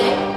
music.